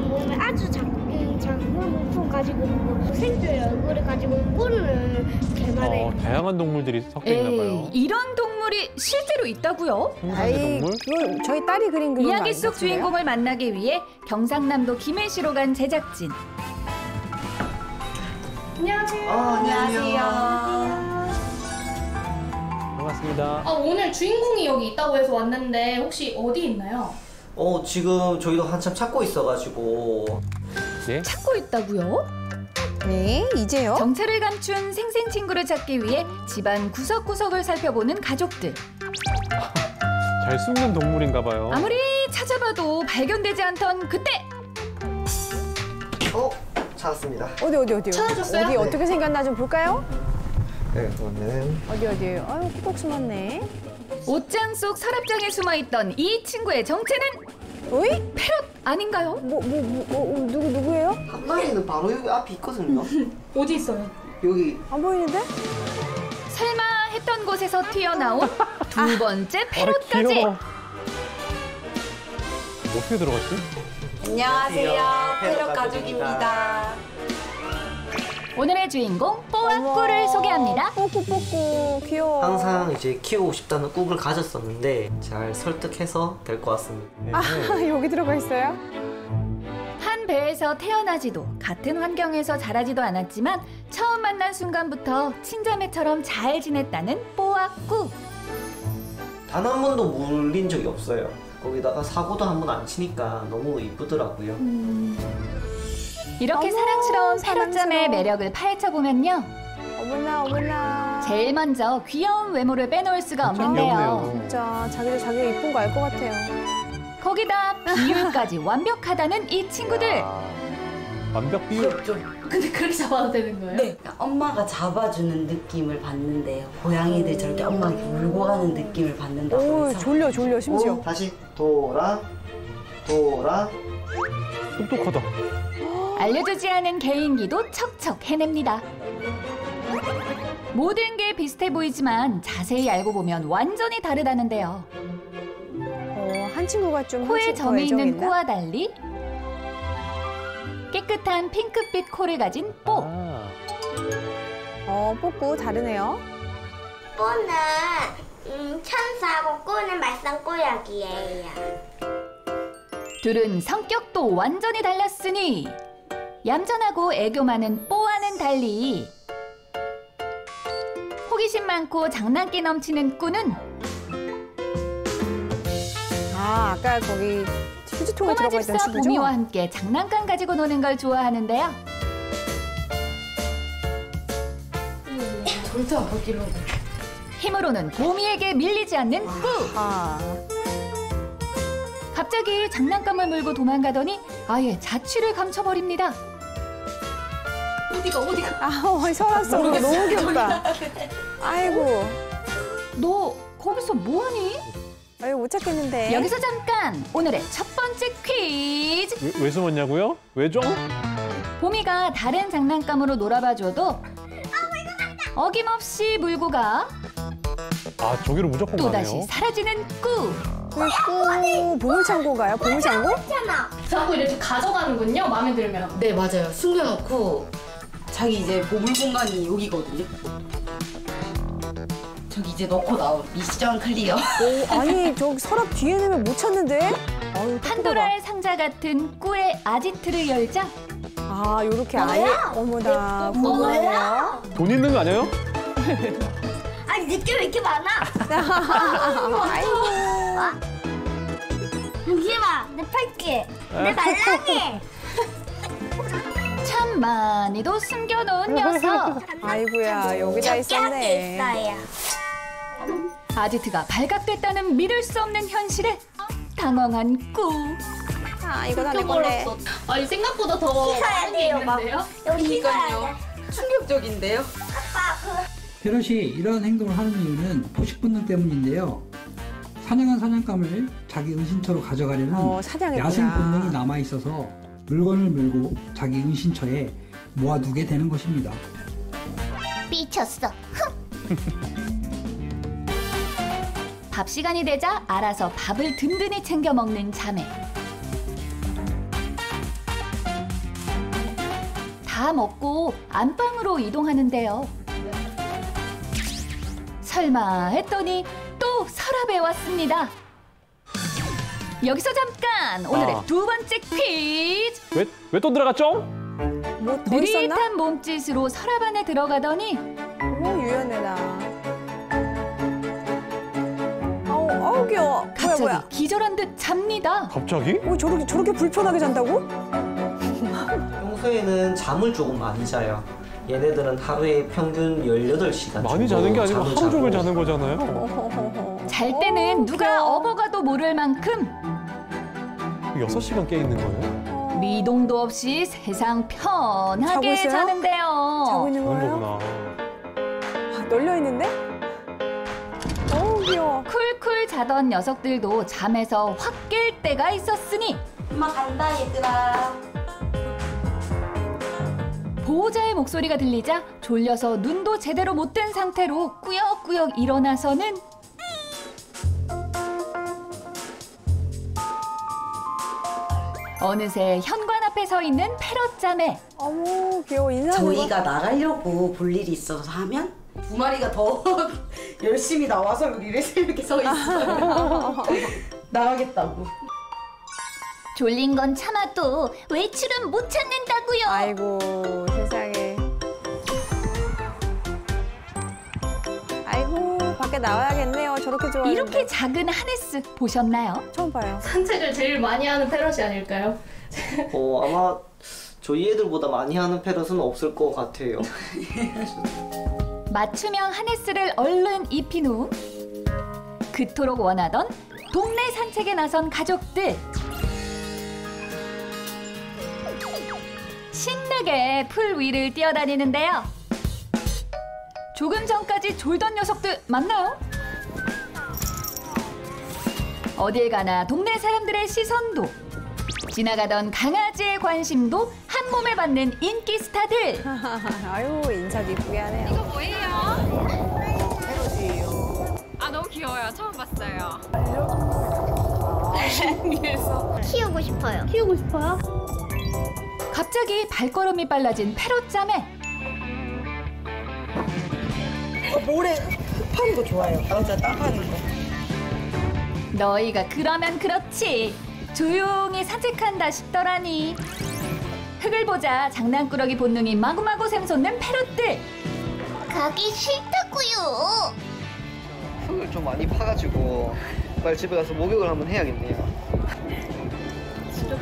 몸에 아주 작은 작은 몸통 가지고 있고 생쥐의 얼굴을 가지고 뿔은 개만해. 어, 다양한 동물들이 섞여 있나 봐요. 이런 동물이 실제로 있다고요? 생선의 동물? 저희 딸이 그린 그림 이야기 속 주인공을 만나기 위해 경상남도 김해시로 간 제작진. 안녕하세요. 반갑습니다. 아, 오늘 주인공이 여기 있다고 해서 왔는데 혹시 어디 있나요? 어 지금 저희도 한참 찾고 있어가지고 예? 찾고 있다고요? 네, 이제요. 정체를 감춘 생생 친구를 찾기 위해 집안 구석구석을 살펴보는 가족들. 잘 숨는 동물인가 봐요. 아무리 찾아봐도 발견되지 않던 그때 어 찾았습니다. 어디 어디 어디요? 찾아줬어요? 어디 어떻게 생겼나 좀 볼까요? 네 그러면 어디 어디? 아유, 꼭 숨었네. 옷장 속 서랍장에 숨어있던 이 친구의 정체는 어이? 패럿 아닌가요? 뭐 뭐 뭐 뭐, 어, 누구 누구예요? 한 마리는 바로 여기 앞에 있거든요. 어디 있어요? 여기 안 보이는데? 설마 했던 곳에서 튀어나온 두 번째 아, 패럿까지 귀여워. 어떻게 들어갔지? 안녕하세요. 페럿 가족입니다. 오늘의 주인공 뽀아꾸를 소개합니다. 뽀꾸 뽀꾸 귀여워. 항상 이제 키우고 싶다는 꿈을 가졌었는데 잘 설득해서 될 것 같습니다. 네. 아, 여기 들어가 있어요? 한 배에서 태어나지도 같은 환경에서 자라지도 않았지만 처음 만난 순간부터 친자매처럼 잘 지냈다는 뽀아꾸. 단 한 번도 물린 적이 없어요. 거기다가 사고도 한 번 안 치니까 너무 이쁘더라고요. 이렇게 어머, 사랑스러운 사랑스러워. 패럿잠의 매력을 파헤쳐 보면요. 어머나 어머나. 제일 먼저 귀여운 외모를 빼놓을 수가 없는데요. 진짜 자기도 자기가 이쁜 거 알 것 같아요. 거기다 비율까지 완벽하다는 이 친구들. 아, 완벽 비율. 근데 그렇게 잡아도 되는 거예요? 네, 엄마가 잡아주는 느낌을 받는데요. 고양이들 저렇게 엄마가 이렇게 물고 가는 느낌을 받는다고 오 해서 졸려 졸려 심지어. 오, 다시 돌아 돌아 똑똑하다. 알려주지 않은 개인기도 척척 해냅니다. 모든 게 비슷해 보이지만 자세히 알고 보면 완전히 다르다는데요. 어, 한 친구가 좀 코에 점이 있는? 꾸와 달리 깨끗한 핑크빛 코를 가진 뽀. 아, 어 뽀꾸 다르네요. 뽀는 음, 천사고 꾸는 말썽꾸역이에요. 둘은 성격도 완전히 달랐으니 얌전하고 애교 많은 뽀와는 달리 호기심 많고 장난기 넘치는 꾸는 아 아까 거기 휴지통에 들어가 있던 친구죠? 보미와 함께 장난감 가지고 노는 걸 좋아하는데요. 절대 안 바뀌려고. 힘으로는 보미에게 밀리지 않는 꾸. 아 갑자기 장난감을 물고 도망가더니 아예 자취를 감춰버립니다. 어디가 어디가? 아, 어, 설았어. 너무 귀엽다. 아이고. 너 거기서 뭐하니? 아유, 못 찾겠는데. 여기서 잠깐 오늘의 첫 번째 퀴즈. 왜, 왜 숨었냐고요? 왜죠? 보미가 다른 장난감으로 놀아봐줘도 어김없이 물고 가 아, 저기로 무조건 또다시 가네요. 사라지는 꾸. 꾸 보물창고 가요? 보물창고? 자꾸 이렇게 가져가는군요. 마음에 들면. 네, 맞아요. 숨겨놓고 자기 이제 보물 공간이 여기거든요. 저기 이제 넣고 나온 미션 클리어. 오, 아니, 저 서랍 뒤에 내면 못 찾는데? 아유. 판도라의 상자 같은 꾸의 아지트를 열자 아, 요렇게 아예. 어머나, 궁금하네요. 돈 있는 거 아니에요? 아니 느낌 왜 이렇게 많아? 여기 봐, 내 팔찌, 내 말랑이. 참 많이도 숨겨놓은 녀석 아이고야, 여기다 있었네. 있어요. 아지트가 발각됐다는 믿을 수 없는 현실에 당황한 꾸 아, 이거 다내 건데. 아니 생각보다 더게 돼요, 막. 있는데요? 돼. 충격적인데요? 아빠 그 페럿이 이러한 행동을 하는 이유는 포식 본능 때문인데요. 사냥한 사냥감을 자기 은신처로 가져가려는 어. 야생 본능이 남아 있어서 물건을 물고 자기 은신처에 모아두게 되는 것입니다. 삐쳤어. 밥 시간이 되자 알아서 밥을 든든히 챙겨 먹는 자매 다 먹고 안방으로 이동하는데요. 설마 했더니 또 서랍에 왔습니다. 여기서 잠깐 오늘의 아. 두 번째 퀴즈. 왜 왜 또 들어갔죠? 뭐 더 있었나? 느릿한 몸짓으로 서랍 안에 들어가더니 오 유연해라. 아우 아우 귀여워. 뭐야 갑자기 뭐야? 기절한 듯 잡니다. 갑자기? 오 저렇게 저렇게 불편하게 잔다고? 평소에는 잠을 조금 많이 자요. 얘네들은 하루에 평균 18시간 많이 자는 게 아니고 하루 종일 자는 거잖아요. 잘 때는 어, 누가. 업어가도 모를 만큼 6시간 깨 있는 거예요? 어. 미동도 없이 세상 자고 편하게 있어요? 자는데요. 자고 있는 그런 거예요? 거구나. 아, 널려 있는데? 어우 귀여워. 쿨쿨 자던 녀석들도 잠에서 확 깰 때가 있었으니 엄마 간다 얘들아. 보호자의 목소리가 들리자 졸려서 눈도 제대로 못 뜬 상태로 꾸역꾸역 일어나서는 어느새 현관 앞에 서 있는 패럿 자매 어머 귀여워 인사하는 거. 저희가 나가려고 볼 일이 있어서 하면 두 마리가 더 열심히 나와서 이래서 이렇게 서 있어요. 나가겠다고. 졸린 건 참아도 외출은 못 찾는다고요. 아이고 세상에. 아이고 밖에 나와야겠네 요. 저렇게 좋아하는데. 이렇게 작은 하네스 보셨나요? 처음 봐요. 산책을 제일 많이 하는 페럿이 아닐까요? 어, 아마 저희 애들보다 많이 하는 페럿은 없을 것 같아요. 맞춤형 하네스를 얼른 입힌 후 그토록 원하던 동네 산책에 나선 가족들 신나게 풀 위를 뛰어다니는데요. 조금 전까지 졸던 녀석들 맞나요? 어딜 가나 동네 사람들의 시선도 지나가던 강아지의 관심도 한 몸에 받는 인기 스타들. 아유 인사도 이쁘게 하네요. 아 너무 귀여워요. 처음 봤어요. 키우고 싶어요. 키우고 싶어요? 갑자기 발걸음이 빨라진 패럿 자매. 어, 모래 파는 거 좋아요. 남자 따가는 거. 너희가 그러면 그렇지. 조용히 산책한다 싶더라니. 흙을 보자 장난꾸러기 본능이 마구마구 샘솟는 패럿들. 가기 싫다고요. 흙을 좀 많이 파가지고 빨리 집에 가서 목욕을 한번 해야겠네요.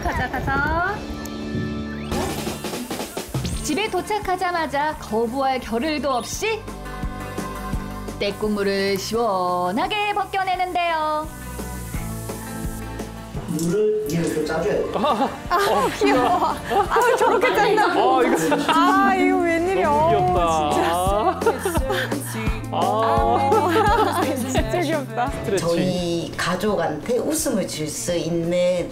가자 가자. 집에 도착하자마자 거부할 겨를도 없이 떼국물을 시원하게 벗겨내는데요. 물을 이렇게 짜줘야 돼요. 귀여워. 아 저렇게 짠다. 아 이거 아 이거 웬일이야. 너무 귀엽다. 아, 아. 진짜 귀엽다. 저희 가족한테 웃음을 줄 수 있는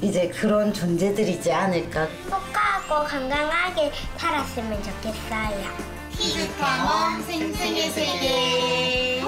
이제 그런 존재들이지 않을까. 행복하고 건강하게 살았으면 좋겠어요. 휘주파몬 생생의 세계